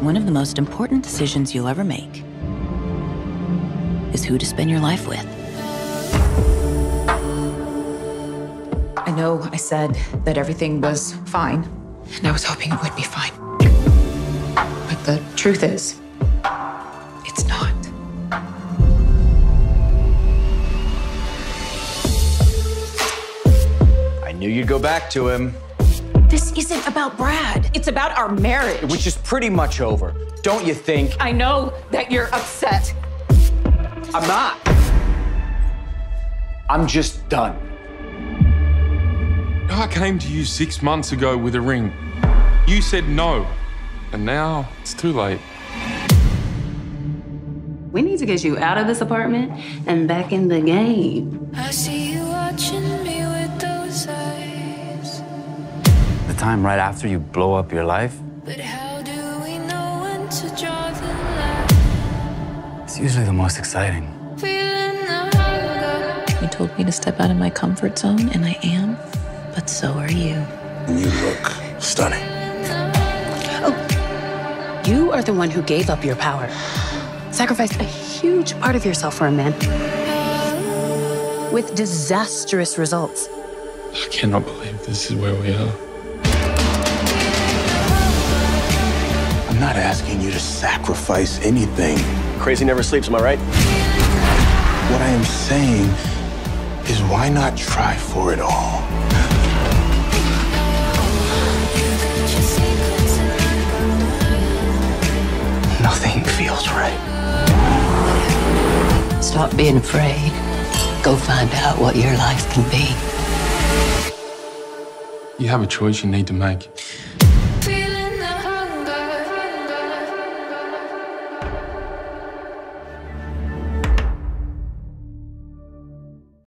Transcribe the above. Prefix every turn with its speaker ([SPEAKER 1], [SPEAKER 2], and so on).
[SPEAKER 1] One of the most important decisions you'll ever make is who to spend your life with.
[SPEAKER 2] I know I said that everything was fine, and I was hoping it would be fine. But the truth is, it's not.
[SPEAKER 3] I knew you'd go back to him,
[SPEAKER 2] This isn't about Brad. It's about our marriage.
[SPEAKER 3] which is pretty much over. Don't you think?
[SPEAKER 2] I know that you're upset.
[SPEAKER 3] I'm not. I'm just done.
[SPEAKER 4] I came to you six months ago with a ring. You said no. And now it's too late.
[SPEAKER 5] We need to get you out of this apartment and back in the game.
[SPEAKER 6] I see you watching
[SPEAKER 7] time right after you blow up your life,
[SPEAKER 6] But how do we know when to draw the line?
[SPEAKER 7] it's usually the most exciting.
[SPEAKER 6] Feeling the hunger.
[SPEAKER 1] You told me to step out of my comfort zone, and I am, but so are you.
[SPEAKER 8] You look stunning.
[SPEAKER 5] Oh, you are the one who gave up your power, sacrificed a huge part of yourself for a man with disastrous results.
[SPEAKER 4] I cannot believe this is where we are.
[SPEAKER 8] Asking you to sacrifice anything.
[SPEAKER 3] Crazy never sleeps, am I right?
[SPEAKER 8] What I am saying is why not try for it all?
[SPEAKER 7] Nothing feels right.
[SPEAKER 5] Stop being afraid. Go find out what your life can be.
[SPEAKER 4] You have a choice you need to make.